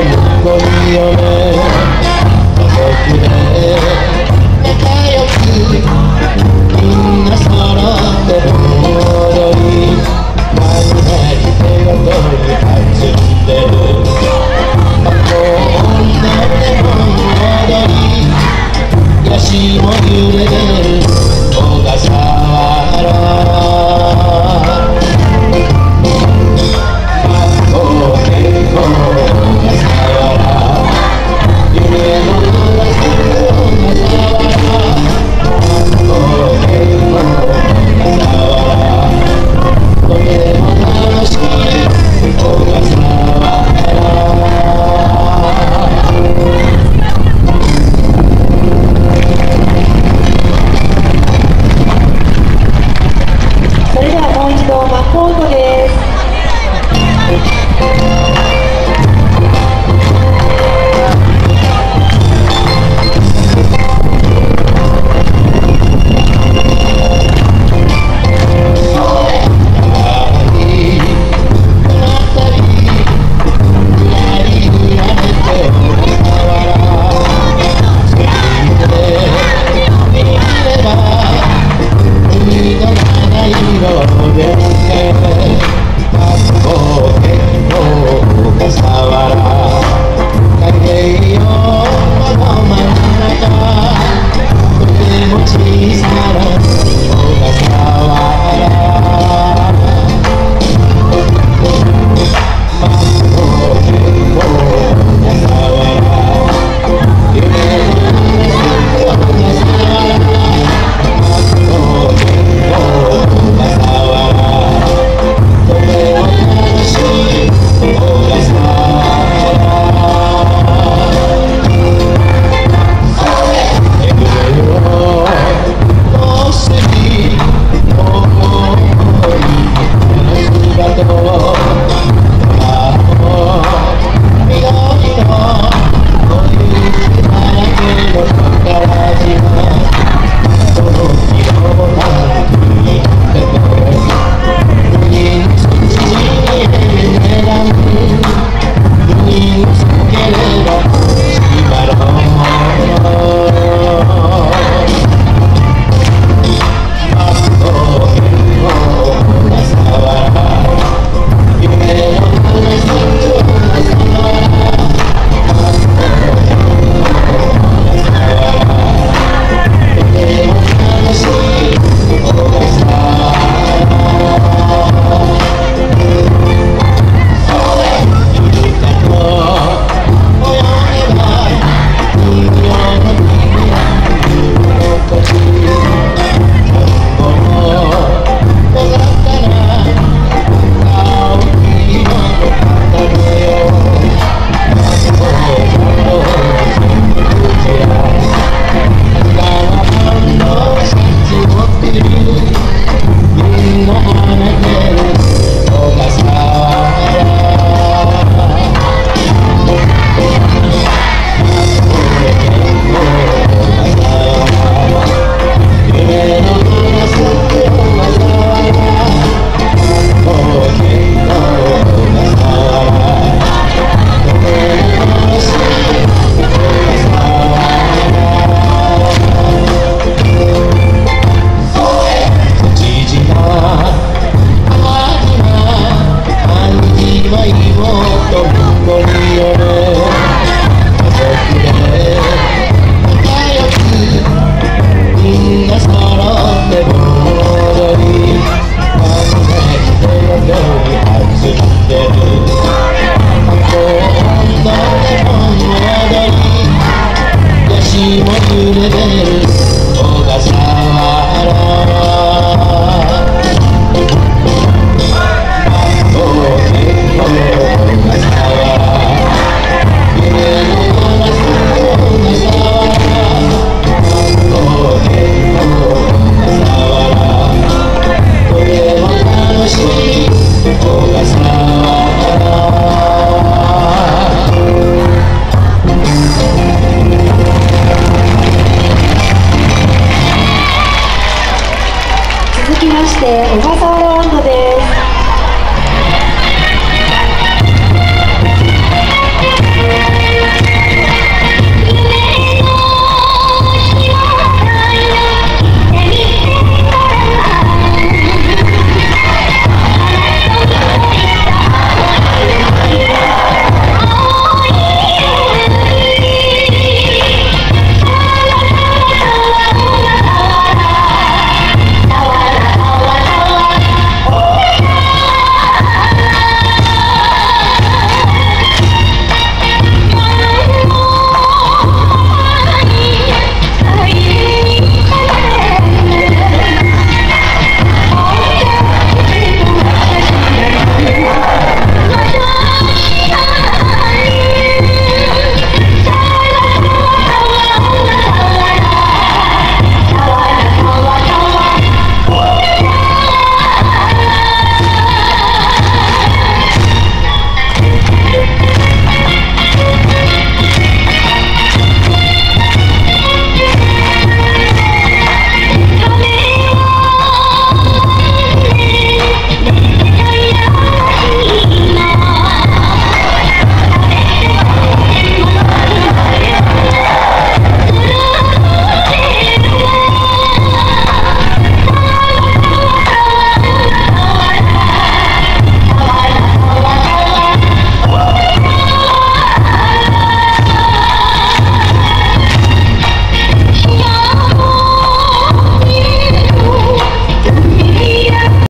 Gloria, Gloria, コートです。there.